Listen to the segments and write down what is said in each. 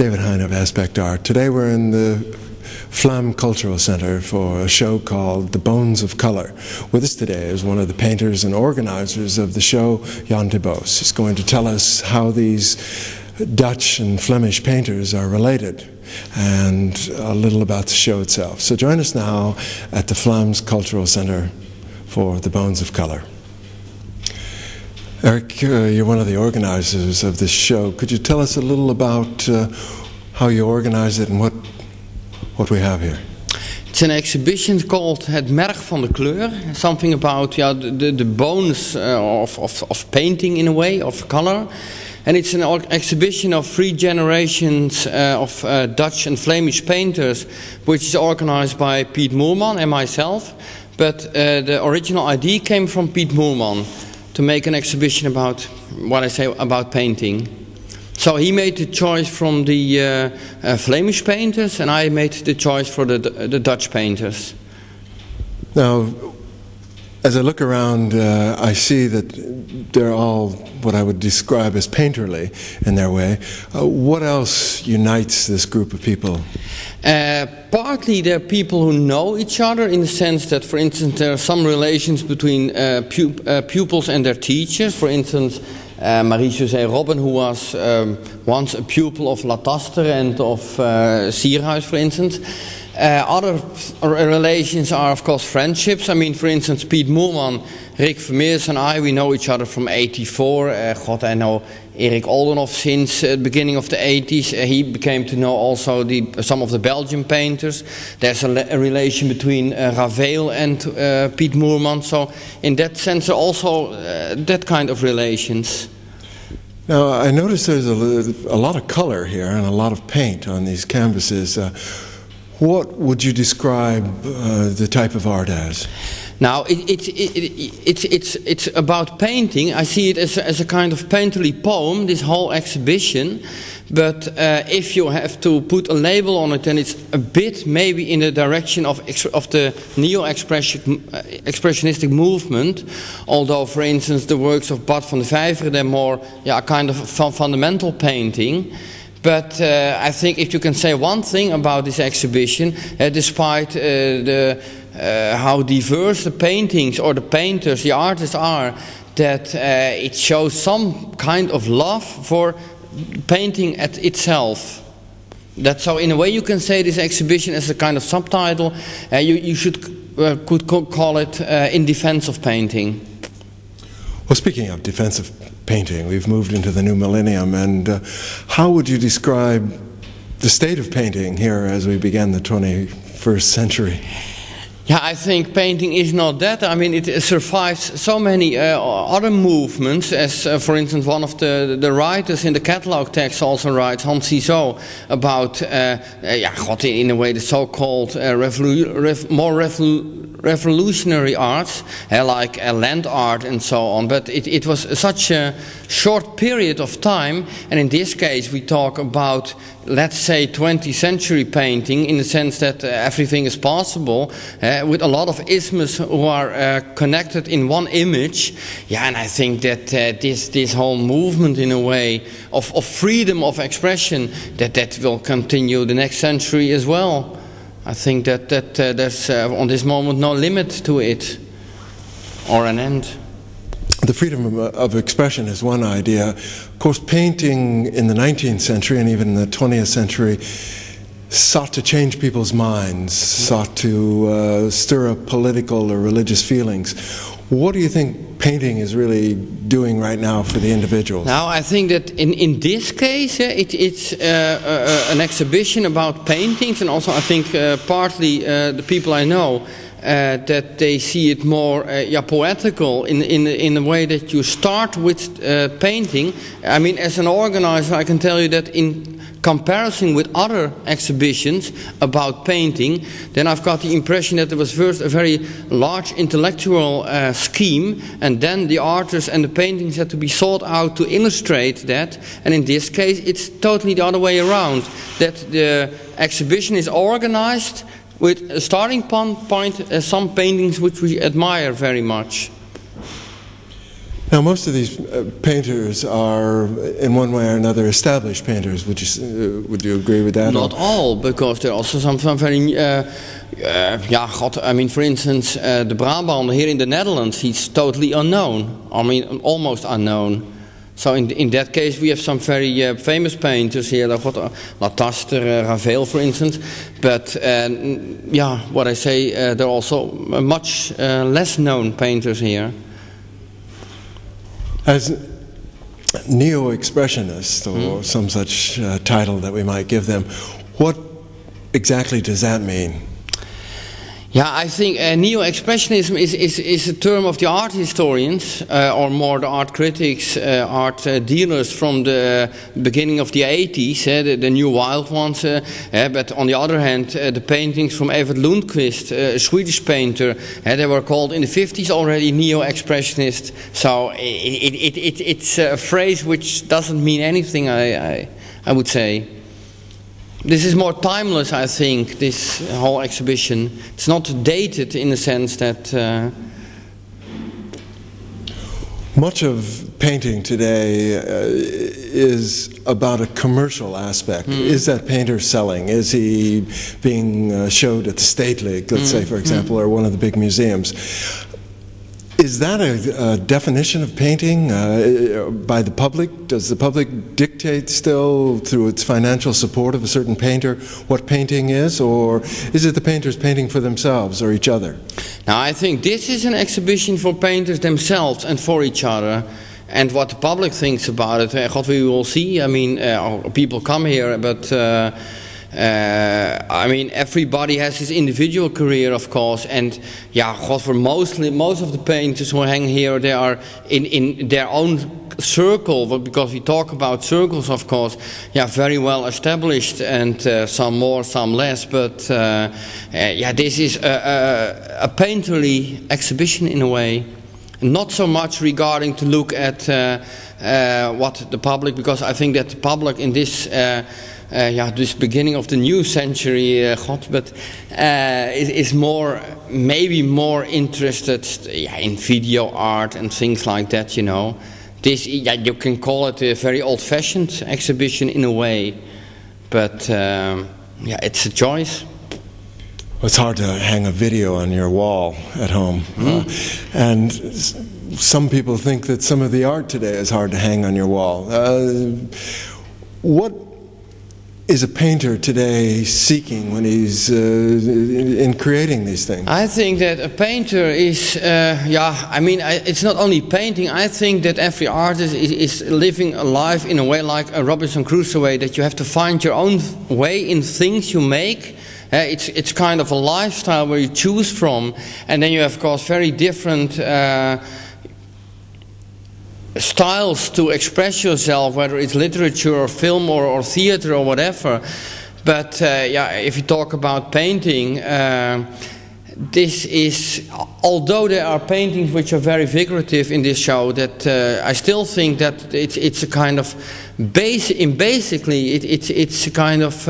David Heine of Aspect Art. Today we're in the Vlaams Cultural Center for a show called The Bones of Color. With us today is one of the painters and organizers of the show, Jan de Beus. He's going to tell us how these Dutch and Flemish painters are related and a little about the show itself. So join us now at the Vlaams Cultural Center for The Bones of Color. Eric, uh, you're one of the organizers of this show. Could you tell us a little about uh, how you organize it and what, what we have here? It's an exhibition called Het Merg van de Kleur. Something about yeah, the, the bones uh, of, of, of painting in a way, of color. And it's an exhibition of three generations uh, of uh, Dutch and Flemish painters, which is organized by Piet Moerman and myself. But uh, the original idea came from Piet Moerman to make an exhibition about what I say about painting. So he made the choice from the uh, uh, Flemish painters, and I made the choice for the, the Dutch painters. Now, as I look around, uh, I see that they're all what I would describe as painterly in their way. Uh, what else unites this group of people? Uh, partly they're people who know each other in the sense that, for instance, there are some relations between uh, pu uh, pupils and their teachers. For instance, uh, Marie-José Robben, who was um, once a pupil of Lataster and of uh, Sierhuis, for instance. Uh, other relations are, of course, friendships. I mean, for instance, Piet Moerman, Rik Vermeersch and I, we know each other from 84. Uh, God, I know Erik Oldenhof since uh, the beginning of the 80s. Uh, he became to know also the, some of the Belgian painters. There's a, a relation between uh, Raveel and uh, Piet Moerman. So in that sense, also uh, that kind of relations. Now, I notice there's a, a, lot of color here and a lot of paint on these canvases. Uh, what would you describe uh, the type of art as? Now, it, it, it, it's, it's, it's about painting. I see it as a, as a kind of painterly poem, this whole exhibition. But uh, if you have to put a label on it, then it's a bit maybe in the direction of, of the neo-expressionistic movement. Although, for instance, the works of Bart van de Vijver, they're more yeah, kind of fundamental painting. But uh, I think if you can say one thing about this exhibition, uh, despite uh, the, uh, how diverse the paintings or the painters, the artists are, that uh, it shows some kind of love for painting at itself. That so, in a way, you can say this exhibition as a kind of subtitle. Uh, you, you should could call it "In Defense of Painting." Well, speaking of defensive painting. We've moved into the new millennium, and uh, how would you describe the state of painting here as we begin the 21st century? Yeah, I think painting is not that. I mean, it survives so many uh, other movements, as uh, for instance, one of the, the writers in the catalog text also writes, Hans Ciseaux, about, uh, uh yeah, God, in a way, the so-called uh, revolu rev more revolu revolutionary arts, uh, like land art and so on. But it, it was such a short period of time, and in this case, we talk about let's say 20th century painting in the sense that uh, everything is possible with a lot of isms who are connected in one image yeah and I think that this this whole movement in a way of, of freedom of expression that that will continue the next century as well I think that that uh, there's uh, on this moment no limit to it or an end the freedom of expression is one idea. Of course, painting in the 19th century and even in the 20th century sought to change people's minds, sought to uh, stir up political or religious feelings. What do you think painting is really doing right now for the individuals? Now, I think that in, in this case, it, it's uh, uh, an exhibition about paintings, and also I think uh, partly uh, the people I know uh, that they see it more yeah, poetical in, in, in the way that you start with painting. I mean, as an organizer, I can tell you that in comparison with other exhibitions about painting, then I've got the impression that there was first a very large intellectual uh, scheme, and then the artists and the paintings had to be sought out to illustrate that. And in this case, it's totally the other way around. That the exhibition is organized with a starting point uh, some paintings which we admire very much. Now, most of these uh, painters are, in one way or another, established painters. Would you uh, would you agree with that? Not all, because there are also some, some very, uh, uh, yeah, God, I mean, for instance, uh, the Brabander here in the Netherlands, he's totally unknown. I mean, almost unknown. So in, in that case, we have some very uh, famous painters here, like what, uh, Lataster, uh, Raveel, for instance. But uh, yeah, what I say, uh, there are also much uh, less known painters here. As neo-expressionists or some such uh, title that we might give them, what exactly does that mean? Yeah, I think uh, neo-expressionism is, is, is a term of the art historians, uh, or more the art critics, uh, art uh, dealers from the beginning of the 80s, uh, the, the new wild ones. Uh, uh, but on the other hand, the paintings from Evert Lundquist, a Swedish painter, they were called in the 50s already neo-expressionist. So it, it, it, it's a phrase which doesn't mean anything, I, I, I would say. This is more timeless, I think, this whole exhibition. It's not dated in the sense that. Uh, Much of painting today uh, is about a commercial aspect. Is that painter selling? Is he being uh, showed at the Stedelijk, let's say, for example, or one of the big museums? Is that a, a definition of painting uh, by the public? Does the public dictate still through its financial support of a certain painter what painting is? Or is it the painters painting for themselves or each other? now, I think this is an exhibition for painters themselves and for each other. And what the public thinks about it, uh, God, we will see. I mean, uh, people come here, but. Uh, uh, I mean, everybody has his individual career, of course, and yeah, God, for mostly most of the painters who hang here, they are in, in their own circle, but because we talk about circles, of course, yeah, very well established, and uh, some more, some less, but uh, uh, yeah, this is a, a, a painterly exhibition in a way, not so much regarding to look at uh, uh, what the public, because I think that the public in this. Yeah, this beginning of the new century, uh, God, but uh, is, is more, maybe more interested yeah, in video art and things like that, you know. This, yeah, you can call it a very old-fashioned exhibition in a way, but um, yeah, it's a choice. It's hard to hang a video on your wall at home. Uh, and s- some people think that some of the art today is hard to hang on your wall. Uh, what is a painter today seeking when he's uh, in creating these things? I think that a painter is, uh, yeah, I mean, I, it's not only painting. I think that every artist is, is living a life in a way like a Robinson Crusoe way, that you have to find your own way in things you make. Uh, it's, it's kind of a lifestyle where you choose from, and then you have, of course, very different. Uh, styles to express yourself, whether it's literature or film or, or theater or whatever. But uh, yeah, if you talk about painting, uh, this is, although there are paintings which are very figurative in this show, that uh, I still think that it's, it's a kind of base. In basically, it, it's it's a kind of.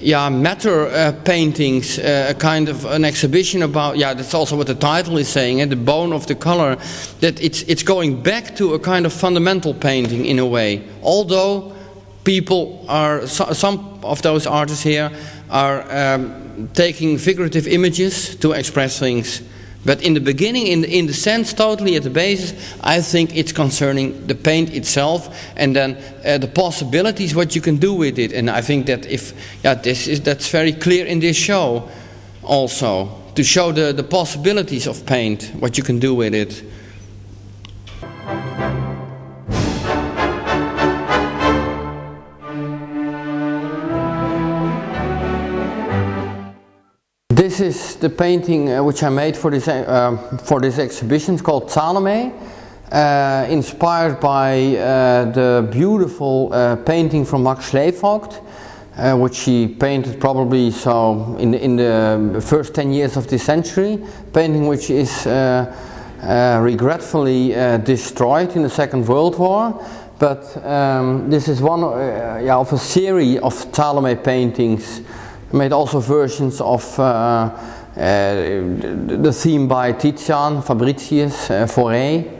Yeah, matter uh, paintings, uh, a kind of an exhibition about. Yeah, that's also what the title is saying, and the bone of the color. That it's it's going back to a kind of fundamental painting in a way. Although people are so, some of those artists here are um, taking figurative images to express things. But in the beginning, in the, in the sense, totally at the basis, I think it's concerning the paint itself and then uh, the possibilities, what you can do with it. And I think that if, yeah, this is, that's very clear in this show also, to show the, the possibilities of paint, what you can do with it. This is the painting uh, which I made for this, uh, for this exhibition. It's called Salome, uh, inspired by uh, the beautiful uh, painting from Max Slevogt, uh, which he painted probably so in the, in the first 10 years of this century. Painting which is regretfully destroyed in the Second World War. But um, this is one yeah, of a series of Salome paintings made also versions of uh, uh, the theme by Titian, Fabricius, uh, Fauré.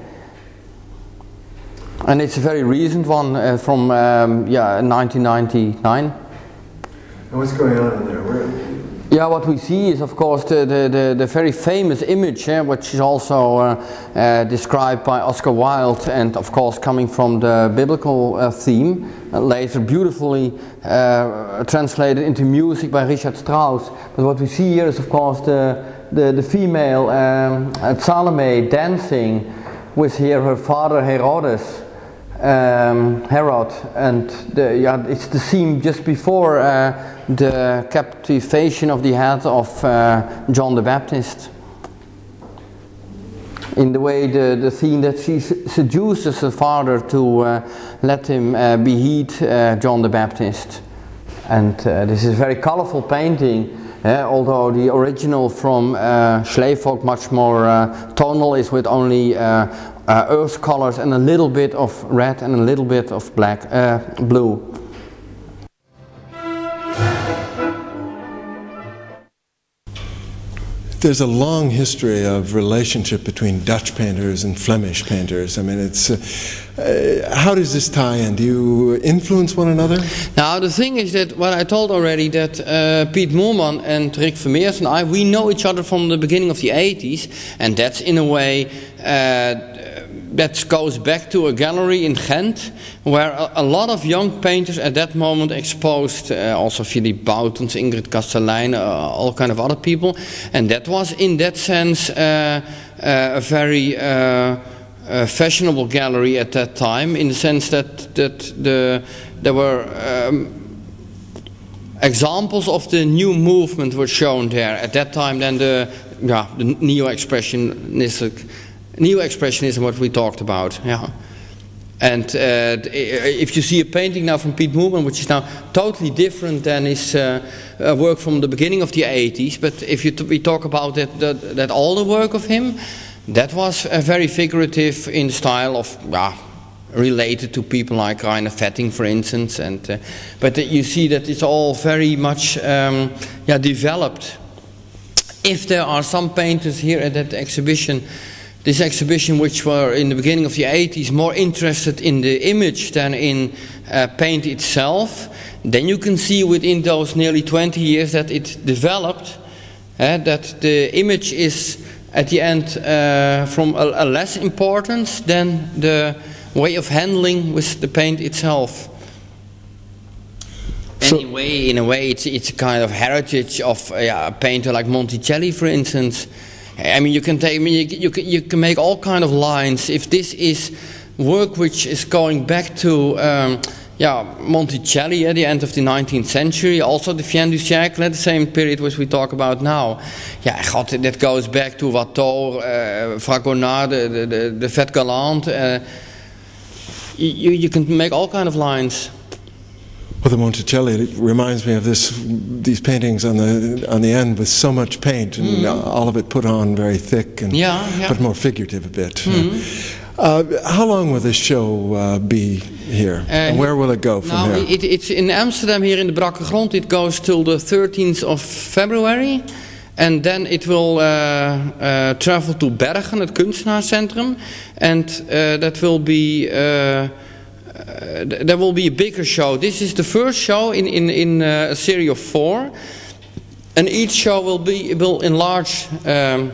And it's a very recent one uh, from um, yeah 1999. And what's going on in there? Where, Yeah, what we see is, of course, the, the, the, the very famous image, eh, which is also uh, uh, described by Oscar Wilde, and of course, coming from the biblical uh, theme, later beautifully uh, translated into music by Richard Strauss. But what we see here is, of course, the, the, the female um, Salome dancing with here her father Herodes um, Herod, and the, yeah, it's the scene just before uh, the captivation of the head of uh, John the Baptist. In the way, the, the scene that she seduces the father to uh, let him uh, behead uh, John the Baptist. And uh, this is a very colorful painting, eh, although the original from uh, Slevogt, much more uh, tonal, is with only uh, uh, earth colors and a little bit of red and a little bit of black, uh, blue. There's a long history of relationship between Dutch painters and Flemish painters. I mean, it's uh, uh, how does this tie in? Do you influence one another? Now the thing is that what I told already that uh, Piet Moerman and Rik Vermeersch and I we know each other from the beginning of the 80s, and that's in a way uh, that goes back to a gallery in Ghent where a, a lot of young painters at that moment exposed uh, also Philippe Boutens, Ingrid Kastelein, uh, all kind of other people, and that was in that sense uh, uh, a very uh, uh, fashionable gallery at that time, in the sense that that the there were. Um, examples of the new movement were shown there at that time then the yeah the neo-expressionistic neo-expressionism what we talked about yeah and uh, if you see a painting now from Piet Moerman, which is now totally different than his uh, uh, work from the beginning of the 80s, but if you we talk about that, that, that older work of him, that was uh, very figurative in style of, yeah, related to people like Rainer Fetting, for instance. And, uh, but uh, you see that it's all very much um, yeah, developed. If there are some painters here at that exhibition, this exhibition which were in the beginning of the 80s more interested in the image than in uh, paint itself, then you can see within those nearly 20 years that it developed, uh, that the image is at the end uh, from a, a less importance than the way of handling with the paint itself. So- anyway, in a way, it's, it's a kind of heritage of uh, yeah, a painter like Monticelli, for instance. I mean, you can take, I mean, you, you, can, you can make all kind of lines. If this is work which is going back to, um, yeah, Monticelli at the end of the 19th century, also the Fin du siècle, the same period which we talk about now. Yeah, God, that goes back to Watteau, uh, Fragonard, the, the, the Fête Galante. Uh, you, you can make all kind of lines. Well, the Monticelli reminds me of this these paintings on the on the end with so much paint and uh, all of it put on very thick and Yeah, yeah. but more figurative a bit. Uh, how long will this show uh, be here, and where will it go from now, here? It, it's in Amsterdam here in the Brakke Grond. It goes till the 13th of February. And then it will uh, uh, travel to Bergen, het kunstenaarscentrum. And uh, that will be... Uh, th- there will be a bigger show. This is the first show in, in, in uh, a series of four. And each show will, be, will enlarge um,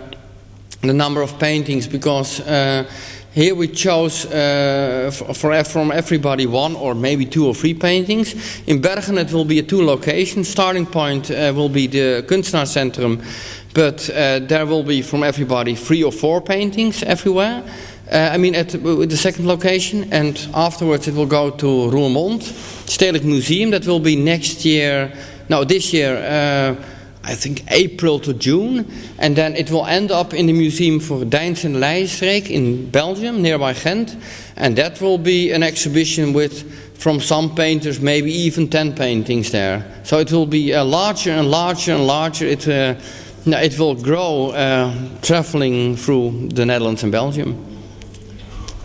the number of paintings because uh, here we chose uh, for, from everybody one or maybe two or three paintings. In Bergen it will be a two location. Starting point uh, will be the Kunstenaarscentrum, but uh, there will be from everybody three or four paintings everywhere. Uh, I mean, at the, second location, and afterwards it will go to Roermond, Stedelijk Museum. That will be next year. No, this year. Uh, I think April to June. And then it will end up in the Museum for Deinze en Leiestreek in Belgium, nearby Ghent. And that will be an exhibition with, from some painters, maybe even 10 paintings there. So it will be uh, larger and larger and larger. It, uh, it will grow uh, traveling through the Netherlands and Belgium.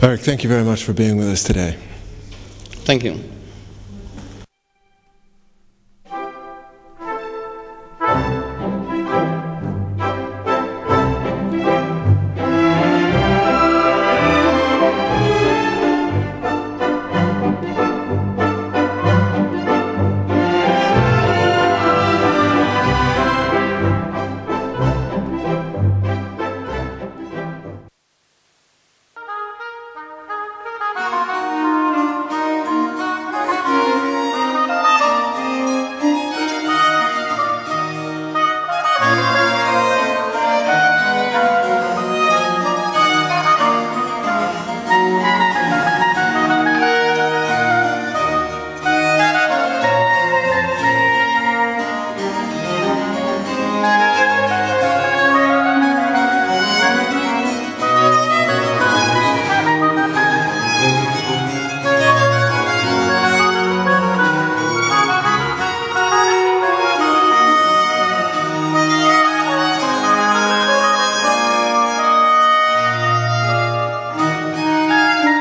Eric, thank you very much for being with us today. Thank you.